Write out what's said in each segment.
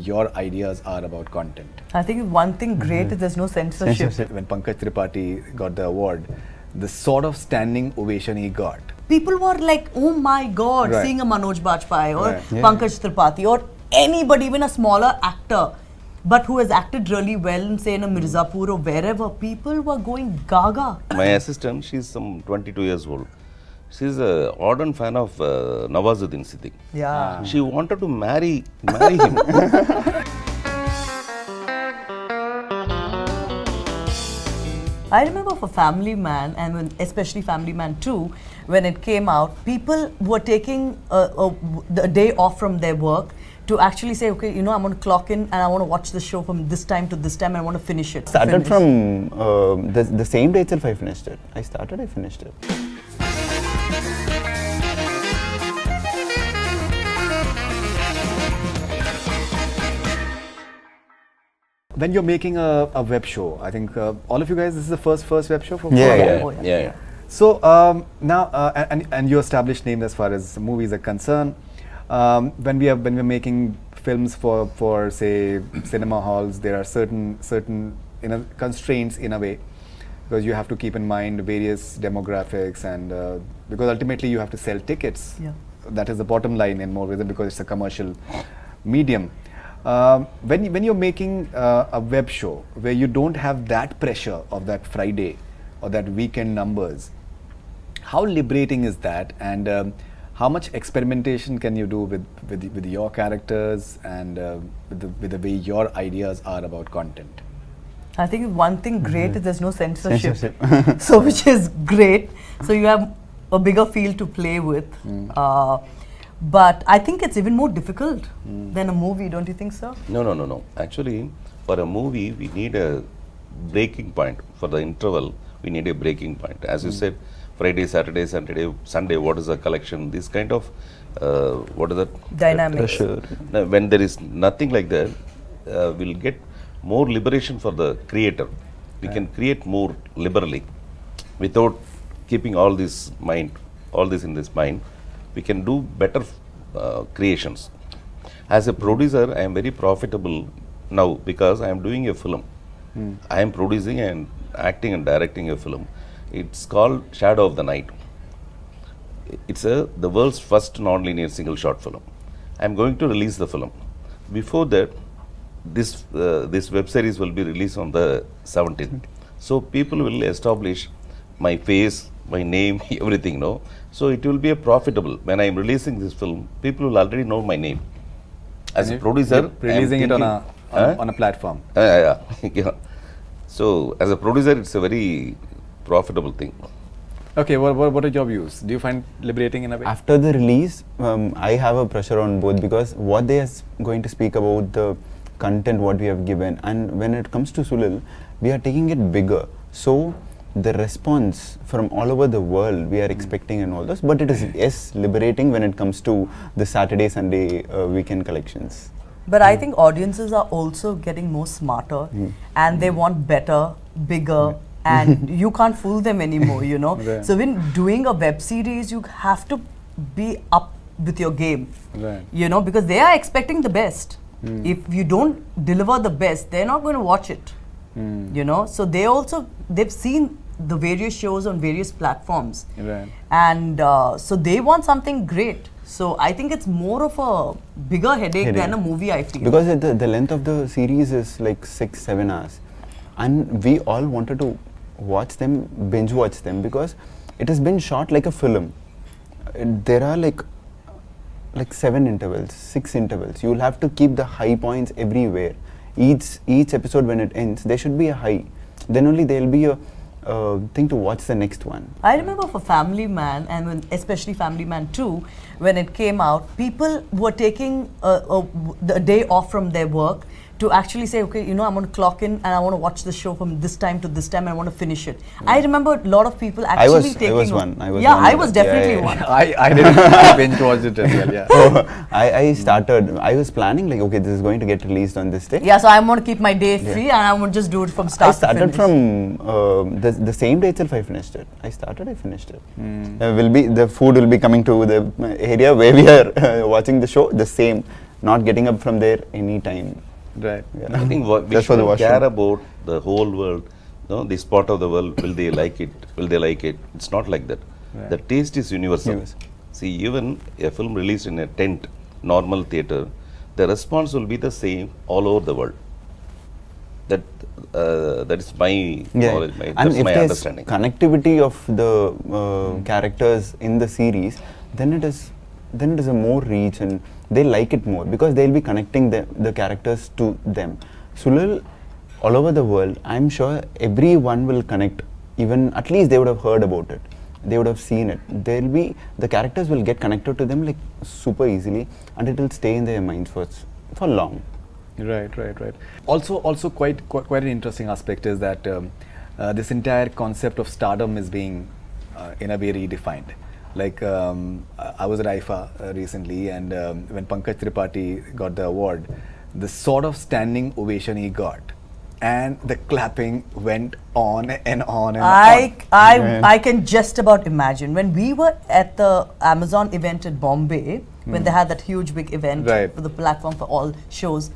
your ideas are about content. I think one thing great is mm-hmm. there's no censorship. When Pankaj Tripathi got the award, the sort of standing ovation he got. People were like, oh my god, Right. seeing a Manoj Bajpayee or Right. Yeah. Pankaj Tripathi or anybody, even a smaller actor, but who has acted really well in, say, in a mm-hmm. Mirzapur or wherever, people were going gaga. My assistant, she's some 22 years old. She's a ardent fan of uh, Nawazuddin Siddiqui. Yeah. She wanted to marry marry him. I remember for Family Man and when, especially Family Man 2, when it came out, people were taking a, a, a day off from their work to actually say, okay, you know, I'm going to clock in and I want to watch the show from this time to this time and I want to finish it. Started Finish. from uh, the, the same day itself I finished it. I started, I finished it. When you're making a, a web show, I think uh, all of you guys, this is the first first web show for Yeah, for- yeah. Oh, yeah. yeah, yeah. So um, now, uh, and, and you established name as far as movies are concerned. Um, when we are when we're making films for for say cinema halls, there are certain certain you know, constraints in a way because you have to keep in mind various demographics and uh, because ultimately you have to sell tickets. Yeah. That is the bottom line in more ways because it's a commercial medium. Um, when, when you're making uh, a web show where you don't have that pressure of that Friday or that weekend numbers, how liberating is that and um, how much experimentation can you do with, with, with your characters and uh, with, the, with the way your ideas are about content? I think one thing great is there's no censorship. Censorship. so which is great. So you have a bigger field to play with. Uh, but I think it's even more difficult than a movie, don't you think so? No, no, no, no. Actually, for a movie, we need a breaking point. For the interval, we need a breaking point. As you said, Friday, Saturday, Saturday, Sunday, what is the collection? This kind of, uh, what is that? Dynamics. Pressure. Now, when there is nothing like that, uh, we'll get more liberation for the creator. We can create more liberally without keeping all this mind, all this in this mind. We can do better uh, creations. As a producer, I am very profitable now because I am doing a film. I am producing and acting and directing a film. It's called Shadow of the Night. It's a the world's first non-linear single shot film. I'm going to release the film. Before that, this uh, this web series will be released on the 17th. So people will establish my face, my name, everything. No, so it will be a profitable. When I'm releasing this film, people will already know my name. As a producer, releasing I'm it on a, on, Huh? a on a platform. Uh, yeah, yeah. So as a producer, it's a very profitable thing. Okay, what, what, what are your views? Do you find liberating in a way? After the release, um, I have a pressure on both because what they are going to speak about the content what we have given, and when it comes to Suzhal, we are taking it bigger. So the response from all over the world we are expecting and all this, but it is yes liberating when it comes to the Saturday Sunday uh, weekend collections. But I think audiences are also getting more smarter and they want better, bigger, and you can't fool them anymore, you know. Right. So, when doing a web series, you have to be up with your game, Right. you know, because they are expecting the best. If you don't deliver the best, they're not going to watch it, you know. So, they also, they've seen the various shows on various platforms Right. and uh, so they want something great so i think it's more of a bigger headache, Headache. than a movie i feel Because the, the length of the series is like six, seven hours. And we all wanted to watch them, binge watch them because it has been shot like a film. There are like like seven intervals, six intervals. You'll have to keep the high points everywhere. Each each episode when it ends, there should be a high. Then only there'll be a uh, thing to watch the next one. I remember for Family Man and when, especially Family Man 2, when it came out, people were taking a, a, the day off from their work to actually say, okay, you know, I'm going to clock in and I want to watch the show from this time to this time and I want to finish it. I remember a lot of people actually I was- I taking. was o- one. I was yeah, one I was that. Yeah, definitely yeah, one. I, I didn't I binge watched it as well, yeah. So I, I started. I was planning like, okay, this is going to get released on this day. Yeah, so I'm going to keep my day free and I'm going to just do it from start I started to finish. from um the, the same day itself. I finished it. I started. I finished it. Uh, will be the food will be coming to the uh, area where we are uh, watching the show. The same. not getting up from there any time. Right. Yeah. I think what we Just for the should washroom. care about the whole world. No, this part of the world, will they like it? Will they like it? It's not like that. Right. The taste is universal. Universal. See, even a film released in a tent, normal theater, the response will be the same all over the world. That uh, that is my knowledge, my, and that's if my there's understanding. connectivity of the uh, characters in the series, then it is then it is a more reach and they like it more because they'll be connecting the, the characters to them. Suzhal, all over the world, I'm sure everyone will connect. Even at least they would have heard about it. They would have seen it. There'll be the characters will get connected to them like super easily, and it will stay in their minds for for long. Right, right, right. Also, also quite quite, quite an interesting aspect is that um, uh, this entire concept of stardom is being, uh, in a way, redefined. Like um, I I was at IIFA recently, and um, when Pankaj Tripathi got the award, the sort of standing ovation he got, and the clapping went on and on and I, on. I, Man. I can just about imagine when we were at the Amazon event at Bombay, when they had that huge big event Right. for the platform for all shows.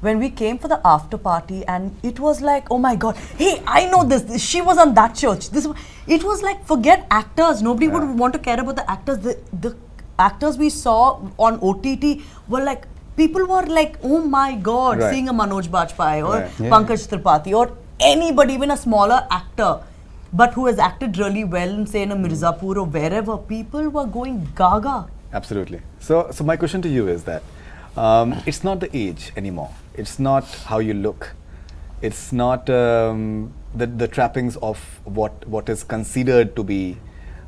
When we came for the after party, and it was like, oh my god, hey, I know this. this- She was on that church This, it was like, forget actors. Nobody would want to care about the actors. The, the actors we saw on OTT were like, people were like, oh my god, Right. seeing a Manoj Bajpayee or Right. Yeah. Pankaj Tripathi or anybody, even a smaller actor, but who has acted really well in say in a hmm. Mirzapur or wherever, people were going gaga. Absolutely. So, so my question to you is that um, it's not the age anymore. It's not how you look. It's not um, the the trappings of what what is considered to be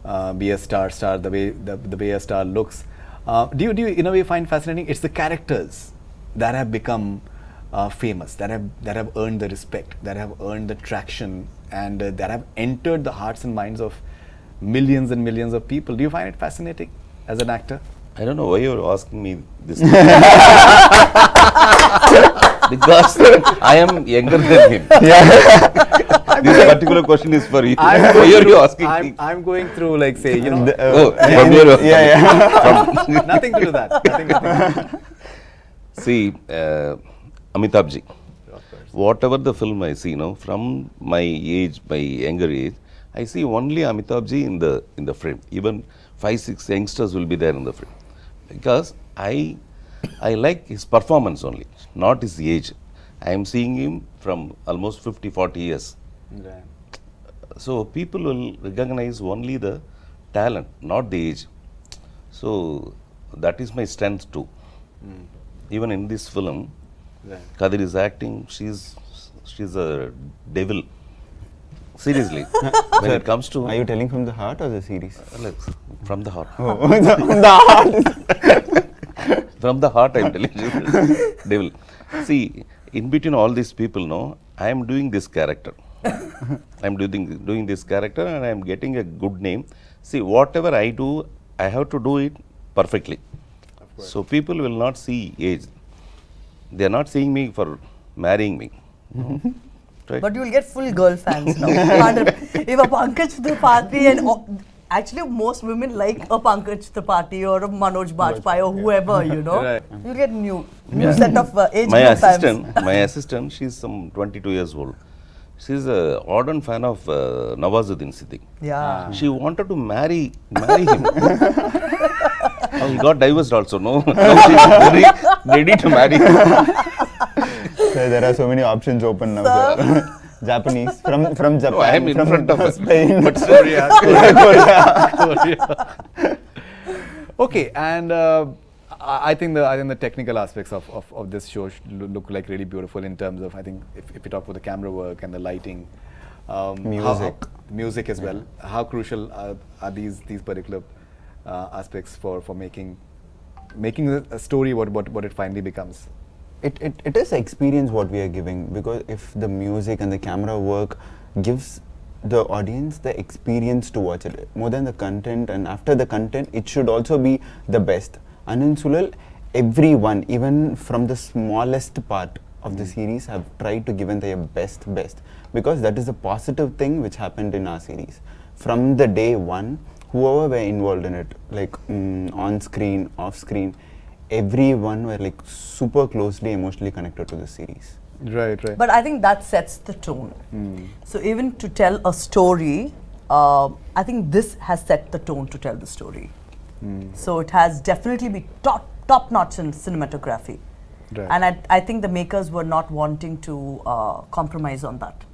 uh, be a star star the way the, the way a star looks. Uh, do you do you in a way find fascinating? It's the characters that have become uh, famous, that have that have earned the respect, that have earned the traction, and uh, that have entered the hearts and minds of millions and millions of people. Do you find it fascinating as an actor? I don't know why you're asking me this. Question. Because I am younger than him. Yeah. this particular question is for you. I'm why going are you through- asking I'm, me? I'm going through like say you know The, uh, Oh, yeah, from your- yeah, yeah. nothing to do that. Nothing to do that. See, uh, Amitabh ji, whatever the film I see, you know, from my age, my younger age, I see only Amitabh ji in the in the frame. Even five, six youngsters will be there in the frame, because I I like his performance only, not his age. I am seeing him from almost 50, 40 years. So people will recognize only the talent, not the age. So that is my strength too. Hmm. Even in this film, Right. Kathir is acting. She's she's a devil. Seriously, when it comes to Are you telling from the heart or the series? Uh, Alex, from the heart, Oh, the, the heart. from the heart, I'm telling you, devil. See, in between all these people, no, I am doing this character. I'm doing doing this character, and I'm getting a good name. See, whatever I do, I have to do it perfectly. So people will not see age. They are not seeing me for marrying me. Mm-hmm. Right? But you'll get full girl fans now. if a Pankaj Tripathi and o- actually most women like a Pankaj Tripathi or a Manoj Bajpayee or whoever, you know, Right. you'll get new, new set of uh, age my assistant, my assistant, she's some 22 years old. She's a ardent fan of uh, Nawazuddin Siddiqui. Yeah. She wanted to marry marry him. Oh, he got divorced also. No, now she's very ready to marry. him. Sir, there are so many options open now. Sir. Japanese from from Japan. No, I am in from front of us. Spain. But still, Okay, and uh, I I think the I think the technical aspects of, of, of this show look like really beautiful in terms of I think if, if we talk about the camera work and the lighting, um, Music. how- music as well. How crucial are, are these these particular uh, aspects for, for making making a, a story what, what what it finally becomes? It, it, it is experience what we are giving because if the music and the camera work gives the audience the experience to watch it more than the content and after the content it should also be the best. And in Suzhal everyone even from the smallest part of the series have tried to give in their best best. Because that is a positive thing which happened in our series. From the day one whoever were involved in it like mm, on screen off screen everyone were like super closely emotionally connected to the series. Right, right. But I think that sets the tone. So even to tell a story, uh, I think this has set the tone to tell the story. So it has definitely been top top notch in cinematography, Right. and I, I think the makers were not wanting to uh, compromise on that.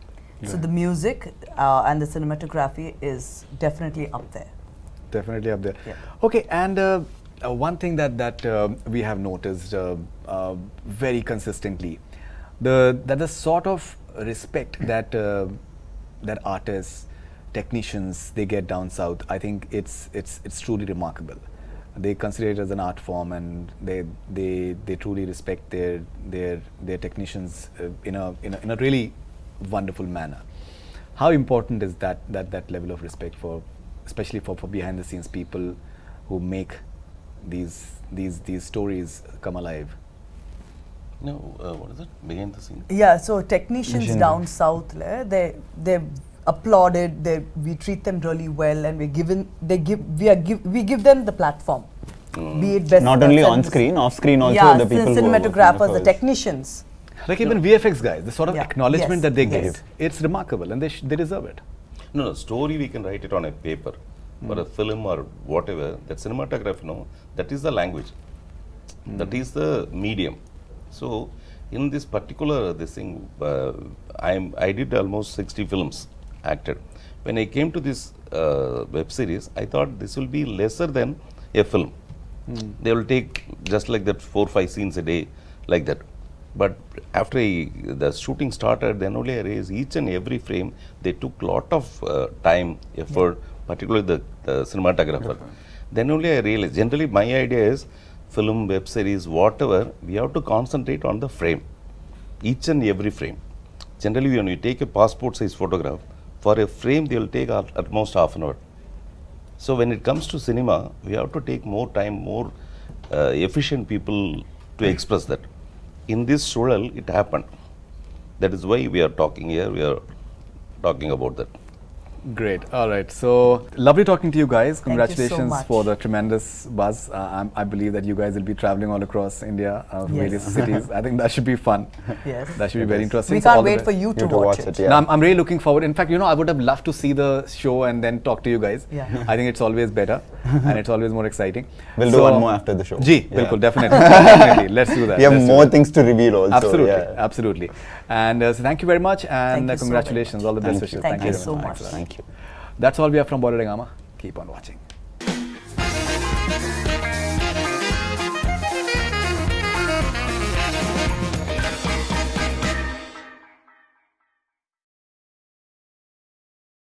So the music uh, and the cinematography is definitely up there. definitely up there. Yeah. Okay, and uh, one thing that that uh, we have noticed uh, uh, very consistently, the that the sort of respect that uh, that artists, technicians they get down south, I think it's it's it's truly remarkable. They consider it as an art form, and they they they truly respect their their their technicians uh, in a in a in a really wonderful manner. How important is that that that level of respect for, especially for, for behind the scenes people who make these these these stories come alive? No, uh, what is it? Behind the scene. Yeah, so technicians Mission. down south, le, they they applauded. They we treat them really well, and we given they give we are give we give them the platform. Be it best Not only on screen, off screen also yeah, the people cin- who are working cinematographers, the technicians. Like even VFX guys, the sort of Yeah. acknowledgement Yes. that they Yes. give, it's remarkable, and they sh- they deserve it. No, no, story we can write it on a paper. For a film or whatever, that cinematography, no, that is the language. That is the medium. So, in this particular this thing, uh, I'm I did almost 60 films acted. When I came to this uh, web series, I thought this will be lesser than a film. They will take just like that four five scenes a day, like that. But after I, the shooting started, then only I realized each and every frame they took lot of uh, time, effort, particularly the, the cinematographer. Then only I realized. Generally, my idea is film, web series, whatever, we have to concentrate on the frame, each and every frame. Generally, when you take a passport size photograph, for a frame they will take at, at most half an hour. So when it comes to cinema, we have to take more time, more uh, efficient people to express that. In this Suzhal, it happened. That is why we are talking here. We are talking about that. Great. All right. So lovely talking to you guys. Thank you so Congratulations for the tremendous buzz. Uh, I'm, I believe that you guys will be traveling all across India, uh, Yes. various cities. I think that should be fun. Yes. That should be very interesting. We can't the wait for you to, You to watch, watch it. it, yeah. No, I'm, I'm really looking forward. In fact, you know, I would have loved to see the show and then talk to you guys. Yeah. I think it's always better and it's always more exciting. We'll do one more after the show. Ji, Yeah. bilkul, definitely, definitely. Let's do that. We have Let's more things to reveal also. Absolutely, yeah. absolutely. And uh, so thank you very much and Thank uh, you so congratulations. much. all the best Thank wishes. you. Thank you very so much. much. Thank you. That's all we have from Bollywood Hungama. Keep on watching.